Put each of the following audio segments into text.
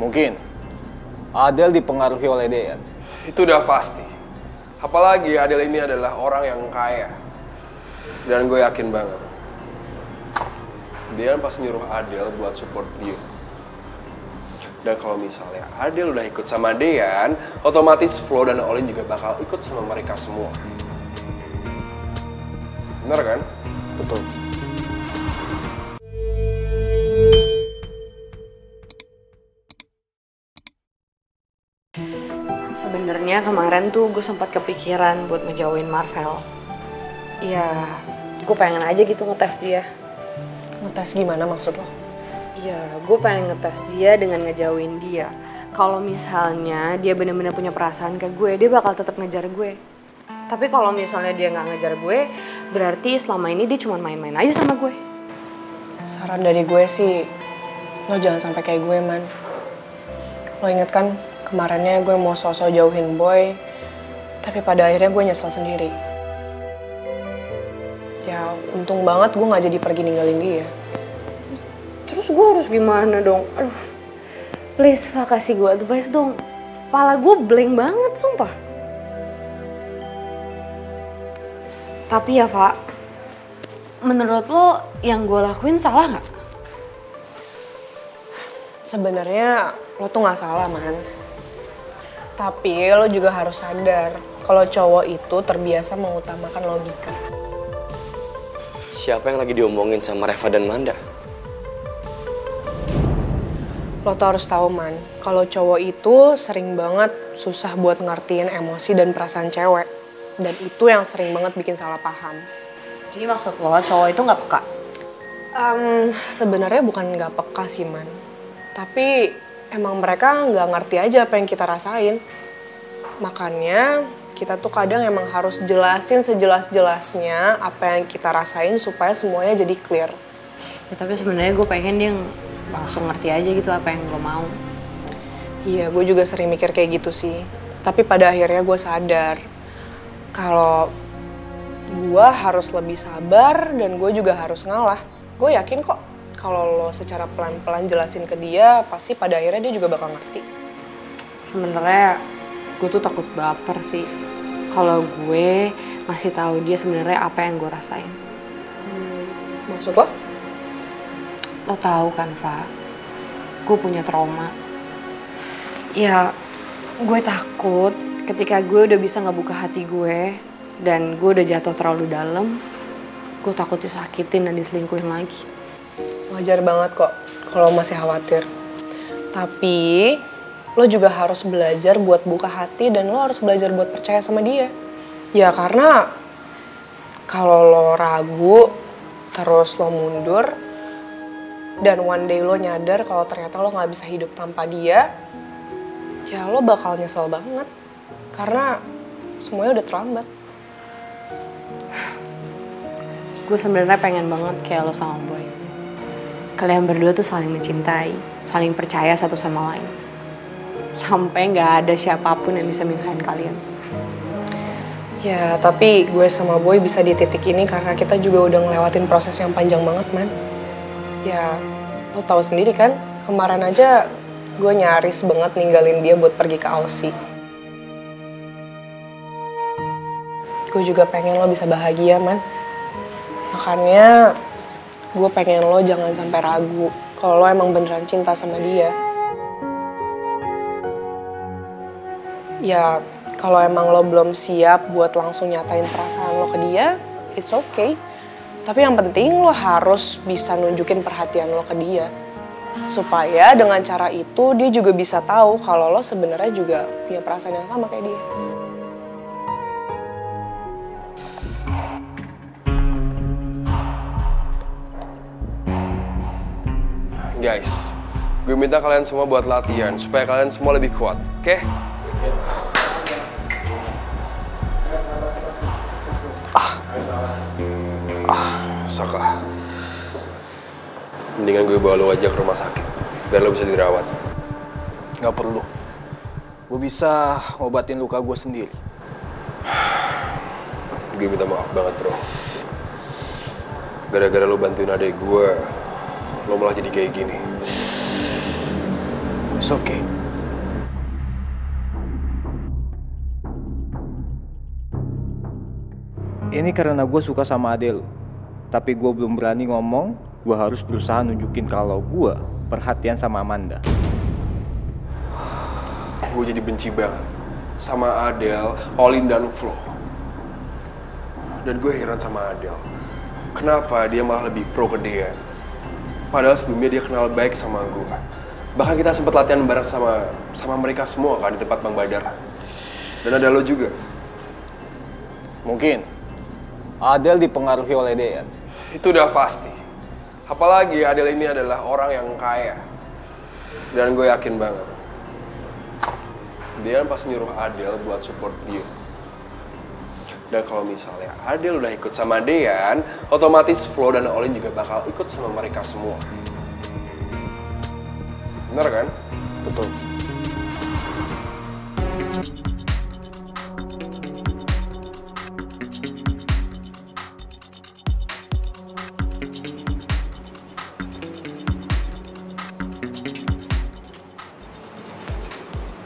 Mungkin Adel dipengaruhi oleh Dean. Itu udah pasti. Apalagi Adel ini adalah orang yang kaya. Dan gue yakin banget. Dia pas nyuruh Adel buat support dia. Dan kalau misalnya Adel udah ikut sama Dean, otomatis Flo dan Olin juga bakal ikut sama mereka semua. Bener kan? Betul. Kemarin tuh gue sempat kepikiran buat ngejauhin Marvel. Ya, gue pengen aja gitu ngetes dia. Ngetes gimana maksud lo? Ya, gue pengen ngetes dia dengan ngejauhin dia. Kalau misalnya dia bener-bener punya perasaan ke gue, dia bakal tetap ngejar gue. Tapi kalau misalnya dia nggak ngejar gue, berarti selama ini dia cuma main-main aja sama gue. Saran dari gue sih, lo jangan sampai kayak gue, Man. Lo inget kan, kemarinnya gue mau sosok jauhin boy, tapi pada akhirnya gue nyesel sendiri. Ya, untung banget gue gak jadi pergi ninggalin dia. Terus gue harus gimana dong? Aduh, please Fa kasih gue advice dong. Pala gue blank banget, sumpah. Tapi ya Pak, menurut lo yang gue lakuin salah nggak? Sebenarnya lo tuh gak salah, Man. Tapi lo juga harus sadar kalau cowok itu terbiasa mengutamakan logika. Siapa yang lagi diomongin sama Reva dan Manda? Lo tuh harus tahu man, kalau cowok itu sering banget susah buat ngertiin emosi dan perasaan cewek. Dan itu yang sering banget bikin salah paham. Jadi maksud lo cowok itu nggak peka? Um, Sebenarnya bukan nggak peka sih man, tapi emang mereka nggak ngerti aja apa yang kita rasain. Makanya kita tuh kadang emang harus jelasin sejelas-jelasnya apa yang kita rasain supaya semuanya jadi clear. Ya, tapi sebenarnya gue pengen dia langsung ngerti aja gitu apa yang gue mau. Iya, gue juga sering mikir kayak gitu sih. Tapi pada akhirnya gue sadar kalau gue harus lebih sabar dan gue juga harus ngalah. Gue yakin kok kalau lo secara pelan-pelan jelasin ke dia, pasti pada akhirnya dia juga bakal ngerti. Sebenarnya gue tuh takut baper sih. Kalau gue masih tahu dia sebenarnya apa yang gue rasain. Maksud lo? Lo tahu kan, Fa? Gue punya trauma. Ya, gue takut ketika gue udah bisa ngebuka hati gue dan gue udah jatuh terlalu dalam, gue takut disakitin dan diselingkuhin lagi. Wajar banget kok kalau masih khawatir. Tapi lo juga harus belajar buat buka hati dan lo harus belajar buat percaya sama dia. Ya karena kalau lo ragu, terus lo mundur, dan one day lo nyadar kalau ternyata lo nggak bisa hidup tanpa dia, ya lo bakal nyesel banget. Karena semuanya udah terlambat. Gue sebenarnya pengen banget kayak lo sama Boy. Kalian berdua tuh saling mencintai, saling percaya satu sama lain. Sampai nggak ada siapa pun yang bisa misahin kalian. Ya, tapi gue sama Boy bisa di titik ini karena kita juga udah ngelewatin proses yang panjang banget, man. Ya, lo tahu sendiri kan, kemarin aja gue nyaris banget ninggalin dia buat pergi ke Aussie. Gue juga pengen lo bisa bahagia, man. Makanya gue pengen lo jangan sampai ragu kalau lo emang beneran cinta sama dia. Ya, kalau emang lo belum siap buat langsung nyatain perasaan lo ke dia, it's okay. Tapi yang penting lo harus bisa nunjukin perhatian lo ke dia. Supaya dengan cara itu dia juga bisa tahu kalau lo sebenarnya juga punya perasaan yang sama kayak dia. Guys, gue minta kalian semua buat latihan supaya kalian semua lebih kuat, oke? Ah, ah, Saka. Mendingan gue bawa lo aja ke rumah sakit, biar lo bisa dirawat. Nggak perlu. Gue bisa ngobatin luka gue sendiri. Gue minta maaf banget bro. Gara-gara lo bantuin adek gue, lo malah jadi kayak gini. It's okay. Ini karena gue suka sama Adel. Tapi gue belum berani ngomong, gue harus berusaha nunjukin kalau gue perhatian sama Amanda. Gue jadi benci banget sama Adele, Olin, dan Flo. Dan gue heran sama Adele. Kenapa dia malah lebih pro ke Dean? Padahal sebelumnya dia kenal baik sama gue. Bahkan kita sempat latihan bareng sama sama mereka semua kan di tempat Bang Badar. Dan ada lo juga. Mungkin Adel dipengaruhi oleh Dean. Itu udah pasti. Apalagi Adele ini adalah orang yang kaya. Dan gue yakin banget. Dia pas nyuruh Adele buat support dia. Dan kalau misalnya Adele udah ikut sama Dean, otomatis Flo dan Olin juga bakal ikut sama mereka semua. Bener kan? Betul.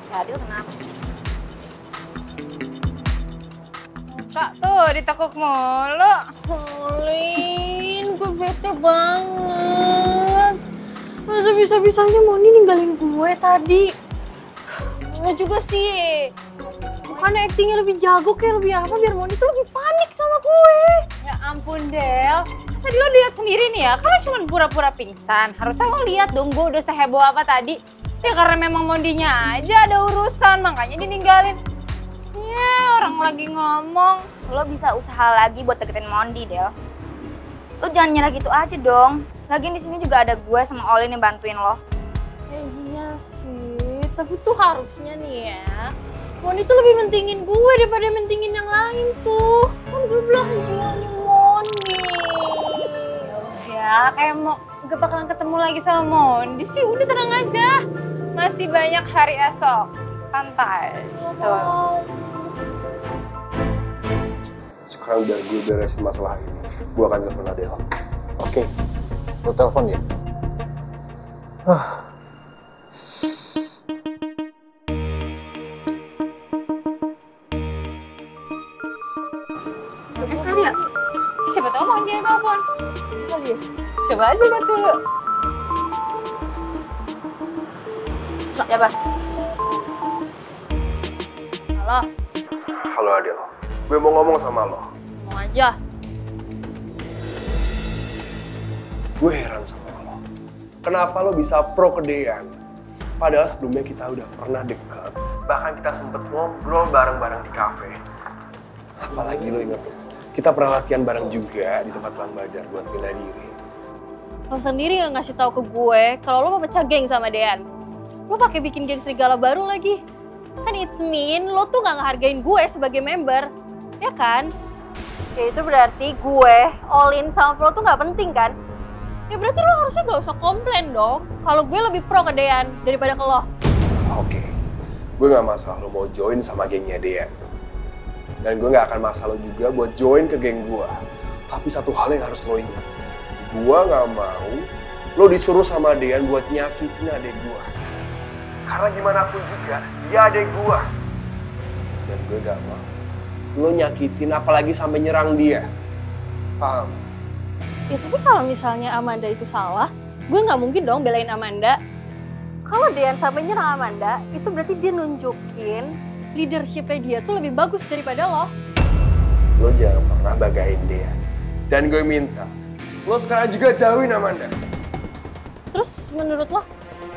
Si Adil kenapa sih? Tuh ditekuk mulu. Olin, gue bete banget. Masa bisa-bisanya Moni ninggalin gue tadi? Lo juga sih. Bukannya actingnya lebih jago kayak lebih apa biar Moni tuh lebih panik sama gue. Ya ampun Del. Tadi lo lihat sendiri nih ya, lo cuma pura-pura pingsan. Harusnya lo lihat dong gue udah seheboh apa tadi. Ya karena memang Mondinya aja ada urusan, makanya ditinggalin. Ya, orang lagi ngomong. Lo bisa usaha lagi buat deketin Mondi, Del. Lo jangan nyerah gitu aja dong. Lagian di sini juga ada gue sama Olin yang bantuin lo. Eh, iya sih, tapi tuh harusnya nih ya. Mondi tuh lebih mentingin gue daripada mentingin yang lain tuh. Kan gue bilang jiwanya Mondi. Ya kayak mau gak bakalan ketemu lagi sama Mondi sih. Udah tenang aja. Masih banyak hari esok. Santai. Tuh. Sekarang biar gue beresin masalah ini. Gue akan telepon Adele. Oke, lu telepon dia. Eh, sekali ya? Siapa tahu yang telepon. Kali ya? Coba aja lihat dulu. Siapa? Halo, Halo Adele. Gue mau ngomong sama lo. mau aja. Gue heran sama lo. Kenapa lo bisa pro ke Dean? Padahal sebelumnya kita udah pernah deket. Bahkan kita sempet ngobrol bareng-bareng di kafe. Apalagi lo inget tuh, kita pernah latihan bareng juga di tempat Bang Badar buat bela diri. Lo sendiri yang ngasih tahu ke gue kalau lo mau pecah geng sama Dean. Lo pakai bikin geng serigala baru lagi. Kan it's mean lo tuh gak ngehargain gue sebagai member. Ya kan? Ya itu berarti gue, Olin, sama Flo tuh gak penting kan? Ya berarti lo harusnya gak usah komplain dong. Kalau gue lebih pro ke Dean daripada ke lo. Oke, gue gak masalah lo mau join sama gengnya Dean. Dan gue gak akan masalah lo juga buat join ke geng gue. Tapi satu hal yang harus lo ingat. Gue gak mau lo disuruh sama Dean buat nyakitin adek gue. Karena gimana pun juga, dia adek gue. Dan gue gak mau lo nyakitin apalagi sampai nyerang dia. Paham? Ya tapi kalau misalnya Amanda itu salah, gue nggak mungkin dong belain Amanda. Kalau Dean sampai nyerang Amanda, itu berarti dia nunjukin leadershipnya dia tuh lebih bagus daripada lo. Lo jangan pernah bagain Dean. Dan gue minta, lo sekarang juga jauhin Amanda. Terus menurut lo,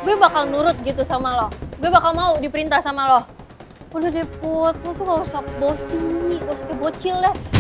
gue bakal nurut gitu sama lo. Gue bakal mau diperintah sama lo. Udah deh Put, lo tuh gak usah bosi, gak usah kayak bocil deh.